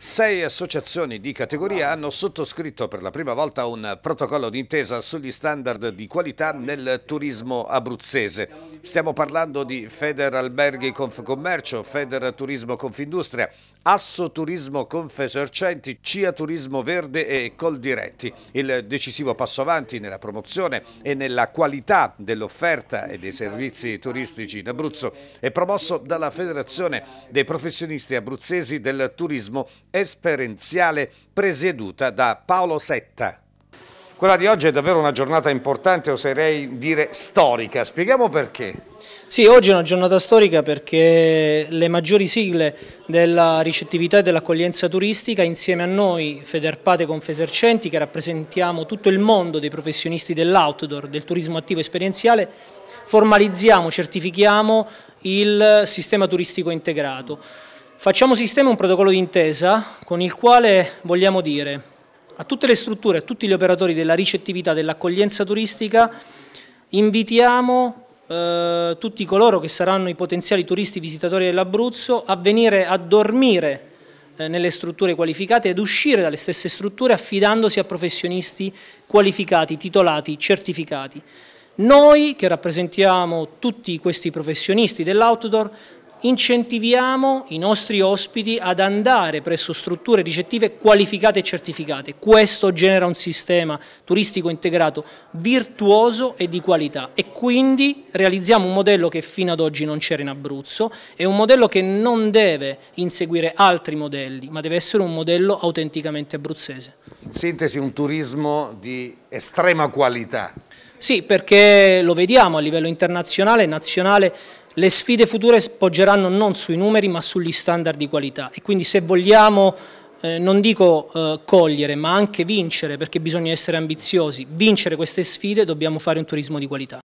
Sei associazioni di categoria hanno sottoscritto per la prima volta un protocollo d'intesa sugli standard di qualità nel turismo abruzzese. Stiamo parlando di Feder Alberghi Confcommercio, Feder Turismo Confindustria, Asso Turismo Confesercenti, CIA Turismo Verde e Coldiretti. Il decisivo passo avanti nella promozione e nella qualità dell'offerta e dei servizi turistici in Abruzzo è promosso dalla Federazione dei Professionisti Abruzzesi del Turismo esperienziale presieduta da Paolo Setta. Quella di oggi è davvero una giornata importante, oserei dire storica. Spieghiamo perché. Sì, oggi è una giornata storica perché le maggiori sigle della ricettività e dell'accoglienza turistica insieme a noi, Federpate Confesercenti, che rappresentiamo tutto il mondo dei professionisti dell'outdoor, del turismo attivo esperienziale, formalizziamo, certifichiamo il sistema turistico integrato. Facciamo sistema un protocollo d'intesa con il quale vogliamo dire a tutte le strutture, a tutti gli operatori della ricettività, dell'accoglienza turistica, invitiamo eh, tutti coloro che saranno i potenziali turisti visitatori dell'Abruzzo a venire a dormire eh, nelle strutture qualificate ed uscire dalle stesse strutture affidandosi a professionisti qualificati, titolati, certificati. Noi che rappresentiamo tutti questi professionisti dell'outdoor incentiviamo i nostri ospiti ad andare presso strutture ricettive qualificate e certificate. Questo genera un sistema turistico integrato virtuoso e di qualità e quindi realizziamo un modello che fino ad oggi non c'era in Abruzzo, è un modello che non deve inseguire altri modelli, ma deve essere un modello autenticamente abruzzese. In sintesi un turismo di estrema qualità. Sì, perché lo vediamo a livello internazionale e nazionale le sfide future poggeranno non sui numeri ma sugli standard di qualità e quindi se vogliamo eh, non dico eh, cogliere ma anche vincere perché bisogna essere ambiziosi, vincere queste sfide dobbiamo fare un turismo di qualità.